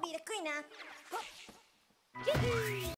be the queen.